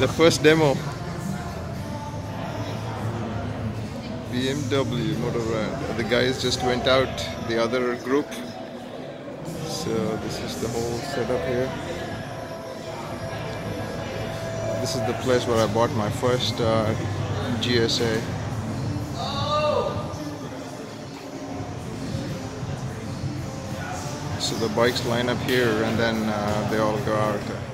the first demo. BMW Motorrad. The guys just went out, the other group. So this is the whole setup here. This is the place where I bought my first uh, GSA. So the bikes line up here and then uh, they all go out.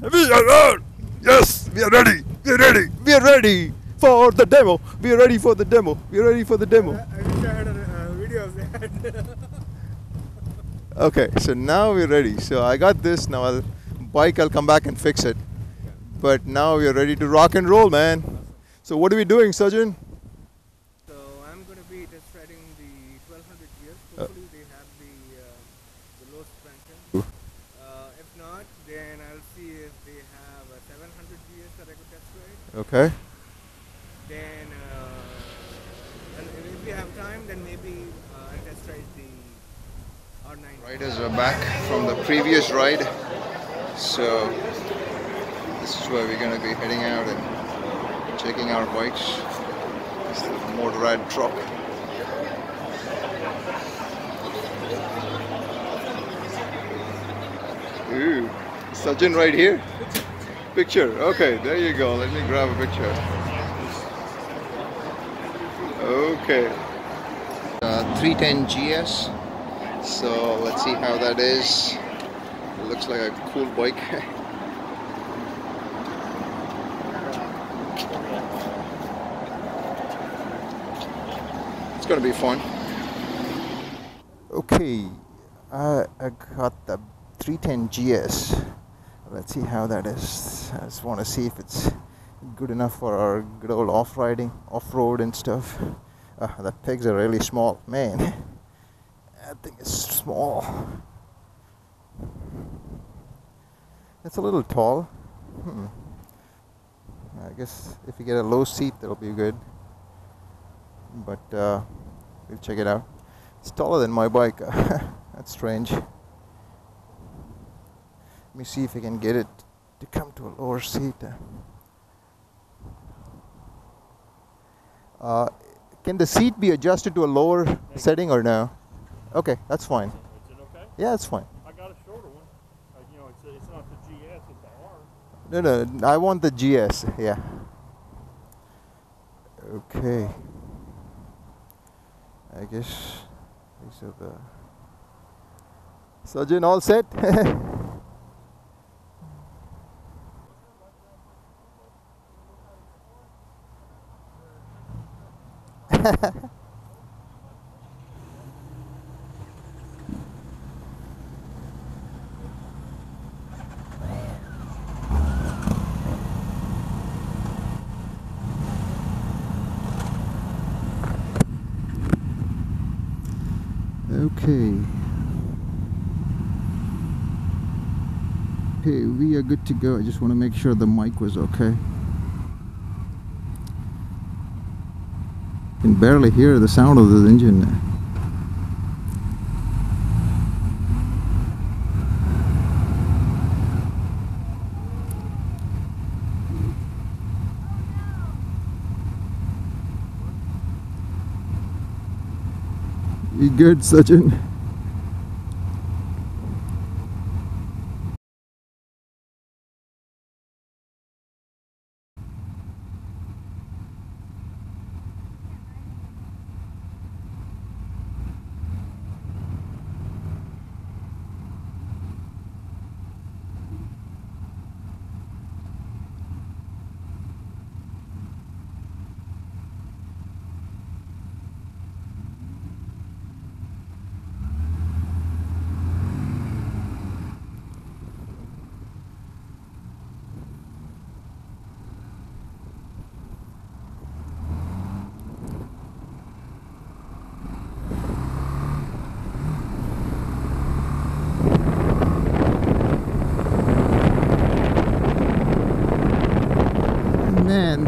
We are on! Yes, we are ready. We are ready. We are ready for the demo. We are ready for the demo. We are ready for the demo. I wish I had a uh, video of that. Okay, so now we're ready. So I got this. Now I'll bike. I'll come back and fix it. But now we're ready to rock and roll, man. So what are we doing, Sajjan? so I'm going to be test riding the 1200 GS. Hopefully they have the uh, the low suspension. Uh, if not, then I'll see if they have a 700 GS that I could test ride. Okay. Then, uh, and if we have time, then maybe uh, I'll test ride the R9. Riders are back from the previous ride. So this is where we're gonna be heading out and checking our bikes. This is the Motorrad truck. Ooh, Sajjan right here. Picture. Okay, there you go. Let me grab a picture. Okay. Uh, 310 GS. So let's see how that is. It looks like a cool bike. it's gonna be fun. Okay, I, I got the 310 GS. Let's see how that is. I just want to see if it's good enough for our good old off-riding, off-road and stuff. Uh, the pegs are really small, man. That thing is small. It's a little tall. Hmm. I guess if you get a low seat, that'll be good. But uh, we'll check it out. It's taller than my bike. That's strange. Let me see if I can get it to come to a lower seat. Uh, can the seat be adjusted to a lower setting or no? Okay, that's fine. Is it okay? Yeah, it's fine. I got a shorter one. Uh, you know, it's, it's not the GS, it's the R. No, no, I want the GS. Yeah. Okay. I guess these are the. Sajjan, all set? Okay. Okay, we are good to go. I just want to make sure the mic was okay. Can barely hear the sound of the engine. You good, Sachin?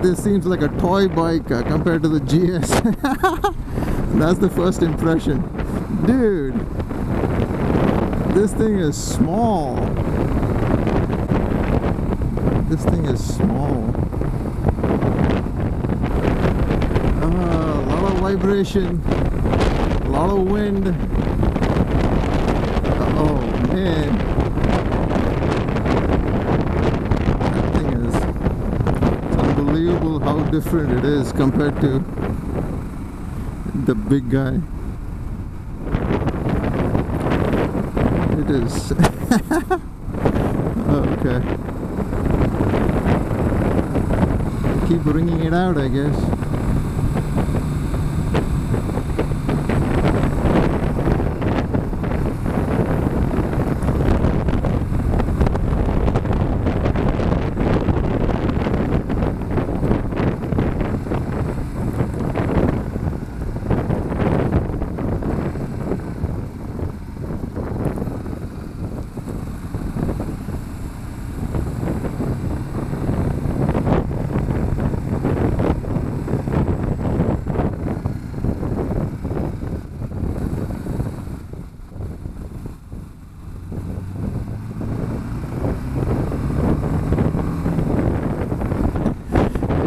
This seems like a toy bike uh, compared to the GS. That's the first impression. Dude, this thing is small. This thing is small. Ah, a lot of vibration, a lot of wind. Oh man. That thing is it's unbelievable how different it is compared to the big guy. It is. okay. Keep bringing it out, I guess.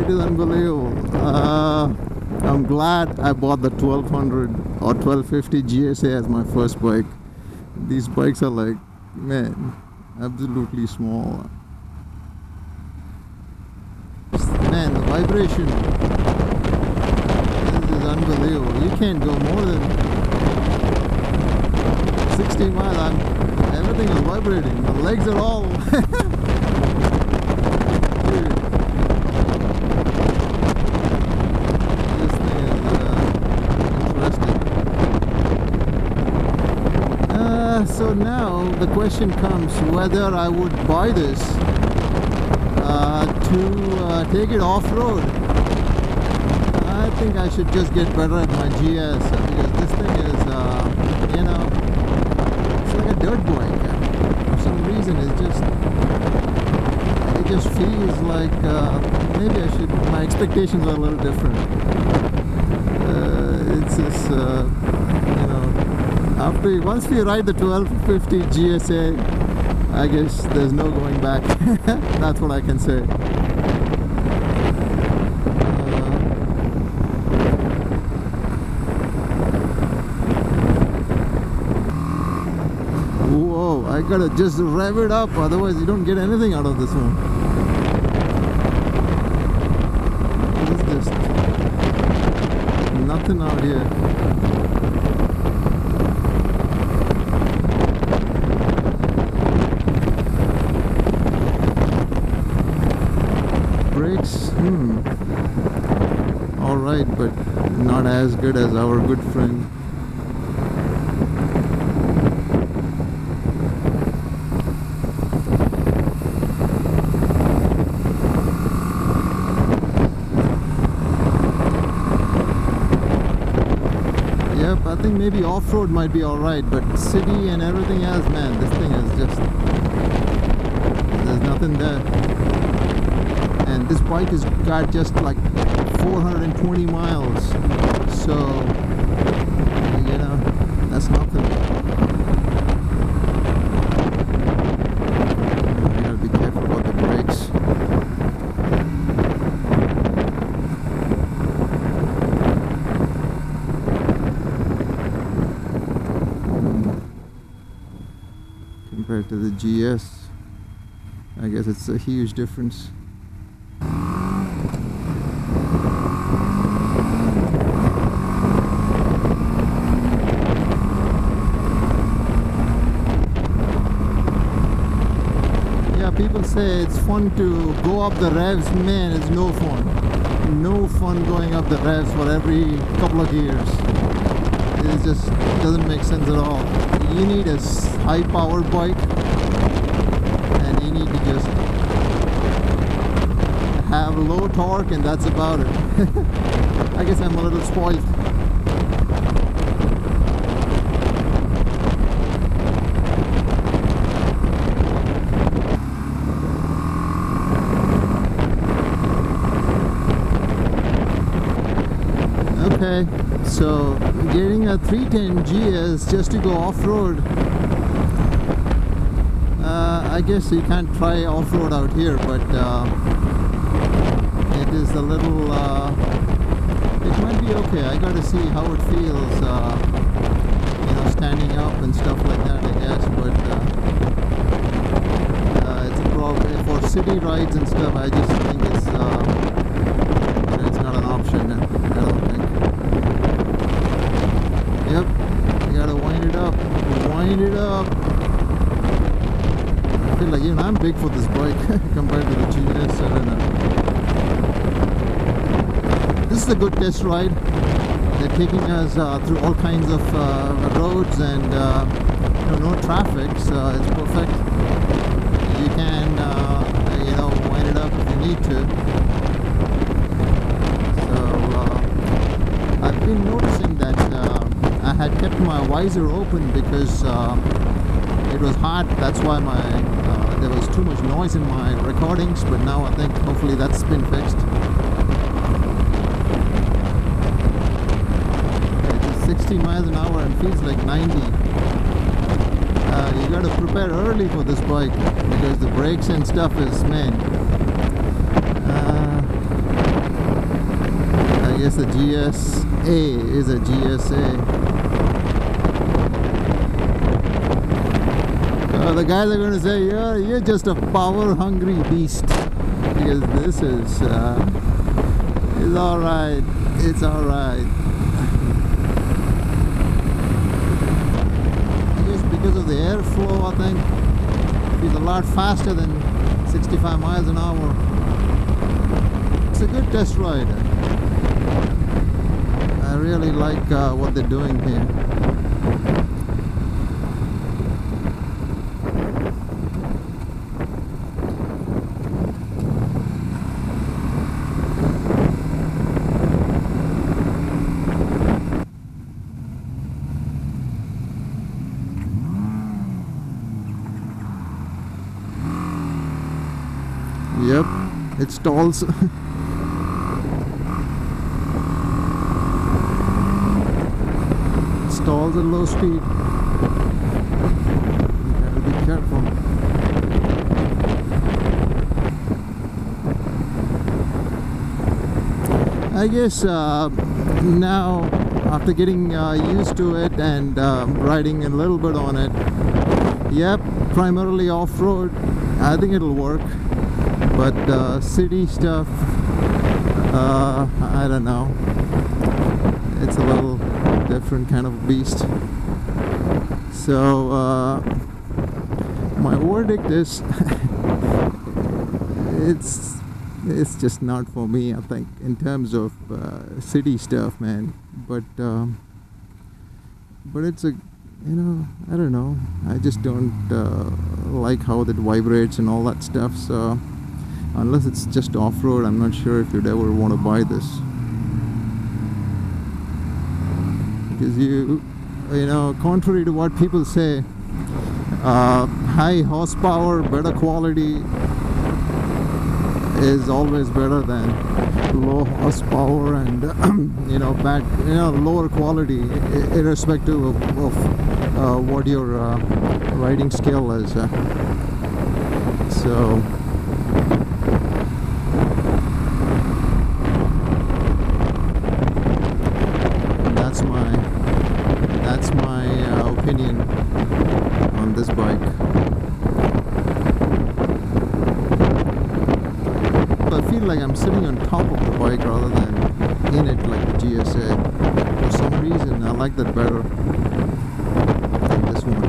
It is unbelievable. Uh, I'm glad I bought the 1200 or 1250 GSA as my first bike. These bikes are like, man, absolutely small. Man, the vibration this is unbelievable. You can't go more than 60 miles. I'm, everything is vibrating. My legs are all. Dude. This thing is uh, interesting. Uh, now the question comes whether I would buy this uh, to uh, take it off road. I think I should just get better at my GS because this thing is, uh, you know, it's like a dirt bike. For some reason, it's just it just feels like uh, maybe I should. My expectations are a little different. Uh, it's just uh, you know after once we ride the 1250 GSA, I guess there's no going back. That's what I can say. Uh, Whoa, I gotta just rev it up, otherwise you don't get anything out of this one. It's just nothing out here. Hmm. Alright, but not as good as our good friend. Yep, I think maybe off-road might be alright, but city and everything else, man, this thing is just... There's nothing there. And this bike has got just like 420 miles. So, you know, that's nothing. You be careful about the brakes. compared to the GS. I guess it's a huge difference. Yeah, people say it's fun to go up the revs. Man, it's no fun. No fun going up the revs for every couple of gears. It just doesn't make sense at all. You need a high powered bike and you need to just have low torque and that's about it. I guess I'm a little spoiled. Okay, so getting a 310 GS just to go off-road. Uh, I guess you can't try off-road out here, but uh, it is a little. Uh, it might be okay. I got to see how it feels. Uh, you know, standing up and stuff like that. I guess, but. Uh, uh, it's a problem for city rides and stuff. I just think it's it's not an option. I don't think. Yep, you gotta wind it up, wind it up. I feel like even I'm big for this bike compared to the GS. I don't know. This is a good test ride. They're taking us uh, through all kinds of uh, roads and uh, you know, no traffic, so it's perfect you can uh, you know wind it up if you need to so uh, I've been noticing that I had kept my visor open because it was hot that's why my too much noise in my recordings but now I think hopefully that's been fixed. It's 60 miles an hour and feels like 90 uh, you gotta prepare early for this bike because the brakes and stuff is man. Uh, I guess the GSA is a GSA the guys are gonna say you're, you're just a power hungry beast because this is uh, it's alright it's alright Just because of the airflow, I think. He's a lot faster than 65 miles an hour. It's a good test ride. I really like uh, what they're doing here. Yep, it stalls. stalls at low speed. You gotta be careful. I guess uh, now, after getting uh, used to it and uh, riding a little bit on it, yep, primarily off-road, I think it'll work but uh, city stuff uh, I don't know. It's a little different kind of beast. So uh, my verdict is it's it's just not for me I think in terms of uh, city stuff man. But um, but it's a you know I don't know. I just don't uh, like how it vibrates and all that stuff so unless it's just off-road I'm not sure if you'd ever want to buy this because you you know contrary to what people say uh, high horsepower better quality is always better than low horsepower and you know bad you know lower quality irrespective of, of uh, what your uh, riding skill is uh. so that's my that's my uh, opinion on this bike I feel like I'm sitting on top of the bike rather than in it like the GSA for some reason I like that better than this one.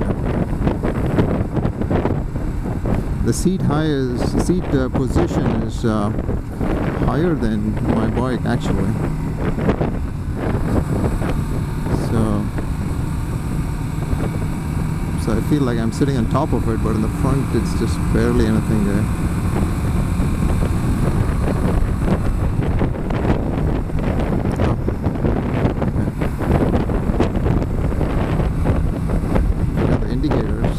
The seat high is seat uh, position is uh, higher than my bike actually. So so I feel like I'm sitting on top of it but in the front it's just barely anything there Oh, okay. Got the indicators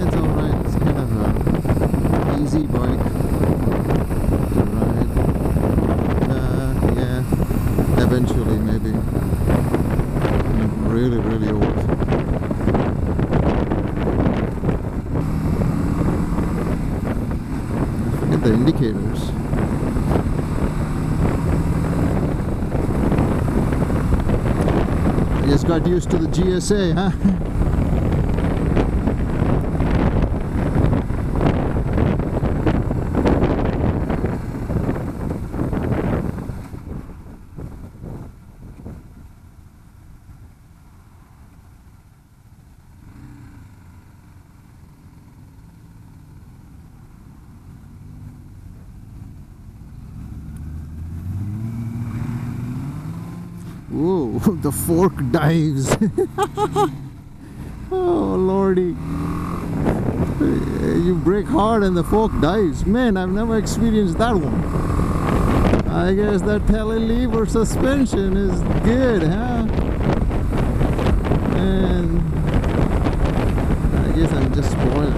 it's alright it's kind of a easy bike the indicators. I just got used to the GSA, huh? Whoa, the fork dives. oh, lordy. You break hard and the fork dives. Man, I've never experienced that one. I guess that telelever suspension is good, huh? And I guess I'm just spoiled.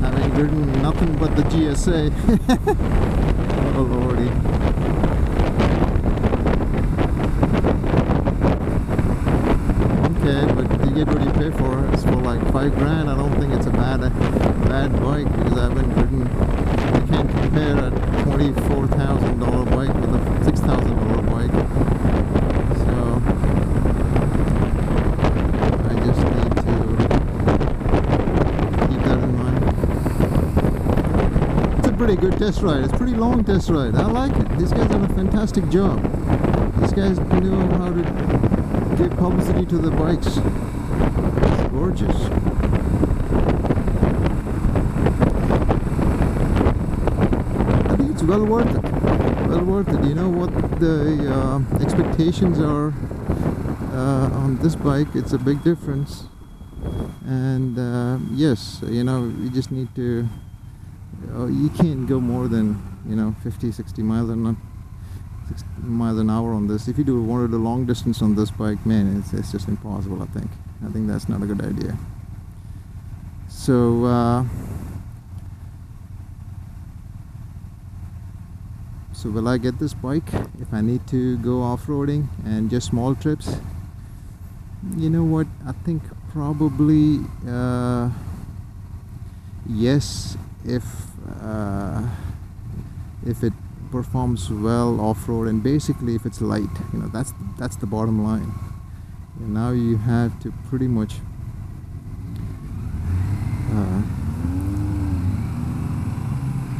Having ridden nothing but the GSA. oh, lordy. okay, but you get what you pay for. It's for like five grand. I don't think it's a bad bad bike because I haven't ridden. You can't compare a twenty-four thousand dollar bike with a six thousand dollar bike. So I just need to keep that in mind. It's a pretty good test ride. It's a pretty long test ride. I like it. These guys done a fantastic job. These guys know how to give publicity to the bikes. Gorgeous. I think it's well worth it. Well worth it. You know what the uh, expectations are uh, on this bike? It's a big difference. And uh, yes, you know, you just need to. Uh, you can't go more than you know 50, 60 miles an hour 60 miles an hour on this. If you do wanted a long distance on this bike, man, it's, it's just impossible. I think. I think that's not a good idea. So. Uh, so will I get this bike if I need to go off-roading and just small trips? You know what? I think probably uh, yes if uh, if it performs well off-road and basically if it's light you know that's that's the bottom line and now you have to pretty much uh,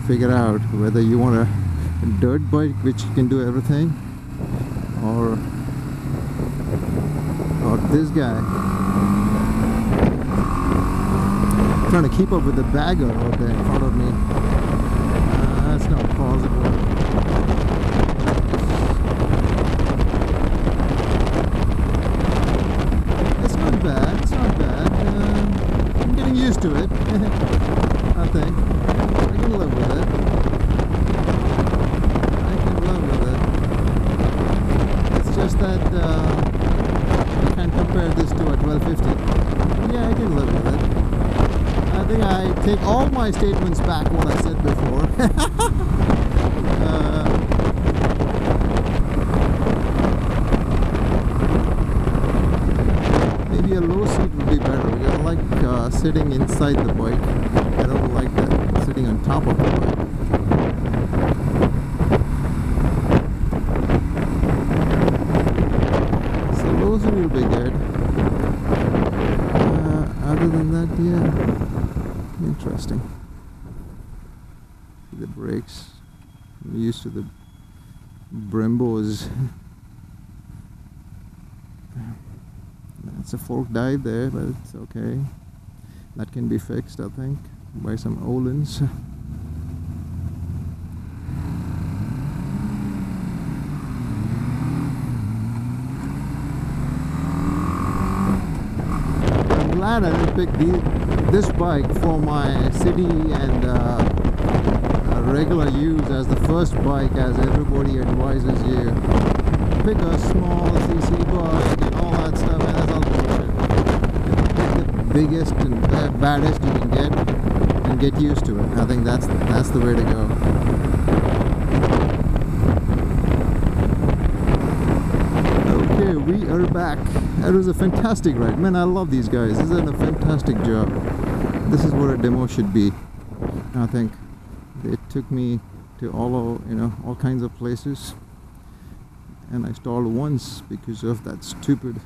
figure out whether you want a dirt bike which can do everything or or this guy. Trying to keep up with the bagger out there in front of me. Uh, that's not possible. It's not bad it's not bad uh, I'm getting used to it I think I can live with it I can live with it it's just that uh, I can't compare this to a 1250 yeah I can live with it I think I take all my statements back what I said before. Uh, maybe a low seat would be better. I like uh, sitting inside the bike I don't like that sitting on top of the bike so low seat will be good uh, other than that yeah interesting the brakes I'm used to the Brembos That's a fork dive there, but it's okay. That can be fixed, I think, by some Öhlins. I'm glad I didn't pick the, this bike for my city and uh, uh, regular use as the first bike, as everybody advises you pick a small CC bike and all that stuff, and that's all bullshit. Pick the biggest and ba- baddest you can get, and get used to it. I think that's that's the way to go. Okay, we are back. That was a fantastic ride, man. I love these guys. This is a fantastic job. This is what a demo should be. I think. they took me to all you know all kinds of places and I stalled once because of that stupid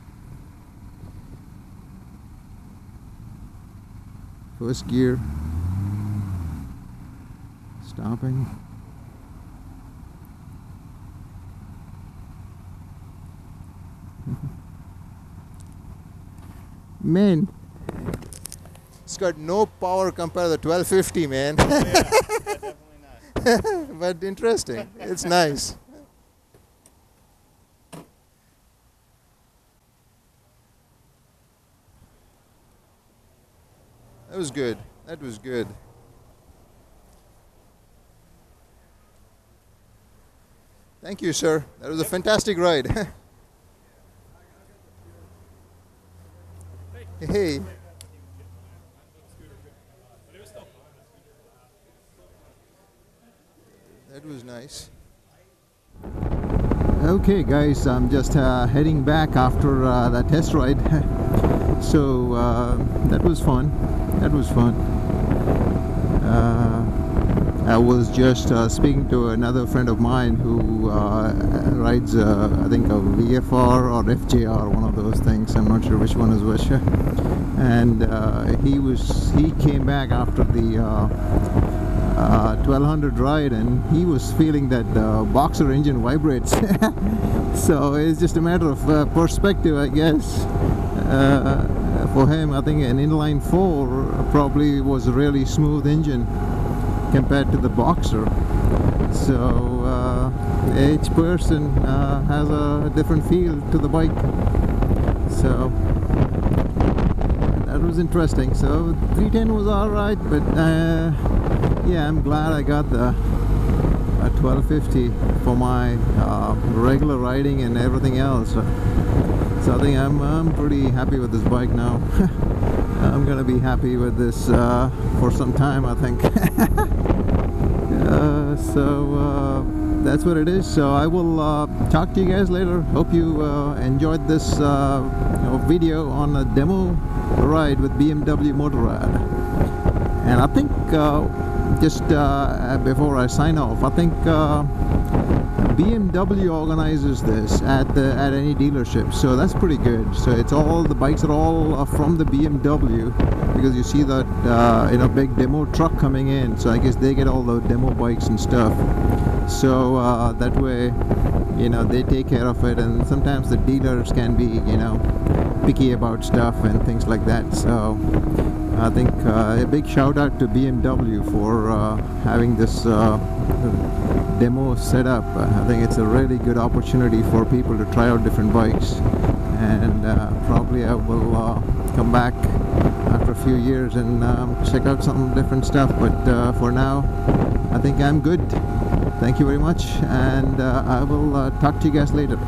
first gear stopping man. It's got no power compared to the 1250 man. Definitely not. but interesting. It's nice. That was good. That was good. Thank you sir. That was a fantastic ride hey That was nice. Okay, guys, I'm just uh, heading back after uh, that test ride. so uh, that was fun. That was fun. Uh, I was just uh, speaking to another friend of mine who uh, rides, uh, I think, a VFR or FJR, one of those things. I'm not sure which one is which. And uh, he was he came back after the uh, uh, 1200 ride and he was feeling that the boxer engine vibrates so it's just a matter of uh, perspective I guess uh, for him I think an inline 4 probably was a really smooth engine compared to the boxer. So uh, each person uh, has a different feel to the bike. So that was interesting. So 310 was alright but uh, yeah I'm glad I got the 1250 for my uh, regular riding and everything else. So I think I'm, I'm pretty happy with this bike now I'm gonna be happy with this uh, for some time I think. Uh, so uh, that's what it is. So I will uh, talk to you guys later. Hope you uh, enjoyed this uh, you know, video on a demo ride with BMW Motorrad and I think just before I sign off I think BMW organizes this at the at any dealership so that's pretty good. So it's all the bikes are all uh, from the BMW because you see that uh, you know big demo truck coming in so I guess they get all the demo bikes and stuff. So uh, that way you know they take care of it and sometimes the dealers can be you know picky about stuff and things like that so I think uh, a big shout out to BMW for uh, having this uh, demo set up. I think it's a really good opportunity for people to try out different bikes and uh, probably I will uh, come back after a few years and um, check out some different stuff but uh, for now I think I'm good. Thank you very much and I will talk to you guys later.